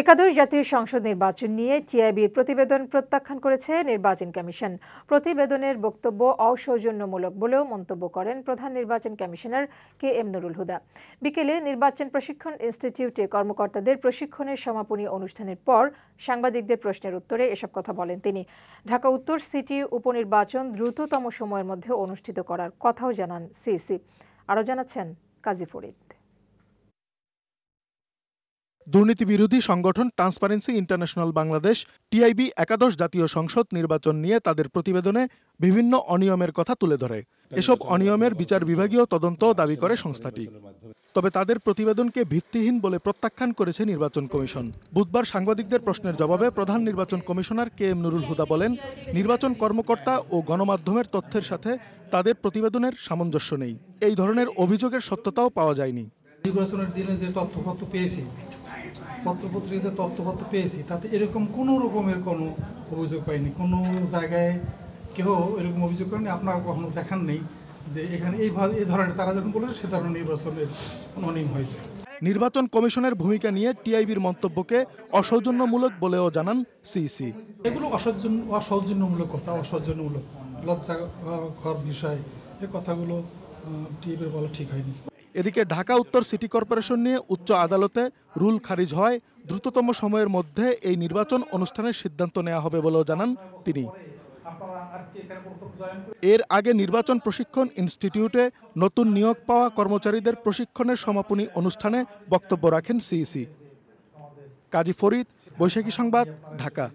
একাদশ জাতীয় সংসদ নির্বাচন নিয়ে টিআইবির প্রতিবেদন প্রত্যাখ্যান করেছে নির্বাচন কমিশন। প্রতিবেদনের বক্তব্য অসৌজন্যমূলক বলেও মন্তব্য করেন প্রধান নির্বাচন commissioner K M Nurul Huda. বিকেলে নির্বাচন প্রশিক্ষণ ইনস্টিটিউটে কর্মকর্তাদের প্রশিক্ষণের সমাপনী অনুষ্ঠানের পর সাংবাদিকদের প্রশ্নের উত্তরে এসব কথা বলেন তিনি। ঢাকা উত্তর সিটি উপনির্বাচন দ্রুততম সময়ের মধ্যে অনুষ্ঠিত করার কথাও জানান সিইসি। আরও জানাচ্ছেন কাজী ফরিদ। দুর্নীতি বিরোধী সংগঠন ট্রান্সপারেন্সি ইন্টারন্যাশনাল বাংলাদেশ টিআইবি একাদশ জাতীয় সংসদ নির্বাচন নিয়ে তাদের প্রতিবেদনে বিভিন্ন অনিয়মের কথা তুলে ধরে। এসব অনিয়মের বিচার বিভাগীয় তদন্ত দাবি করে সংস্থাটি। তবে তাদের প্রতিবেদনকে ভিত্তিহীন বলে প্রত্যাখ্যান করেছে নির্বাচন কমিশন। বুধবার সাংবাদিকদের প্রশ্নের জবাবে প্রধান নির্বাচন commissioner K M Nurul Huda বলেন, নির্বাচন কর্মকর্তা ও গণমাধ্যমের তথ্যের সাথে তাদের প্রতিবেদনের সামঞ্জস্য নেই। এই ধরনের অভিযোগের সত্যতাও পাওয়া যায়নি। নির্বাচনের দিনে যে তথ্যপত্র পেয়েছি পত্রপত্রিকা তথ্যপত্র পেয়েছি তাতে এরকম কোনো রকমের কোনো অভিযোগ পাইনি। কোনো জায়গায় কেউ এরকম অভিযোগ করেনি আপনারা কখনো দেখান নেই যে এখানে এই এই ধরনের তারা যখন বলেছে সে ধরনের নির্বাচনের অনিয়ম হয়েছে। নির্বাচন কমিশনের ভূমিকা নিয়ে টিআইবির মন্তব্যকে অসৌজন্যমূলক বলেও জানান সিইসি। এগুলো অসৌজন্য অসৌজন্যমূলক কথা অসৌজন্যমূলক। লজ্জাকর বিষয় এই কথাগুলো টিভির বলা ঠিক হয়নি। এদিকে ঢাকা উত্তর সিটি কর্পোরেশন নিয়ে উচ্চ আদালতে রুল খারিজ হয়। দ্রুততম সময়ের মধ্যে এই নির্বাচন অনুষ্ঠানের সিদ্ধান্ত নেওয়া হবে বলেও জানান তিনি। এর আগে নির্বাচন প্রশিক্ষণ ইনস্টিটিউটে নতুন নিয়োগ পাওয়া কর্মচারীদের প্রশিক্ষণের সমাপনী অনুষ্ঠানে বক্তব্য রাখেন সিইসি। কাজী ফরিদ, বৈশাখী সংবাদ, ঢাকা।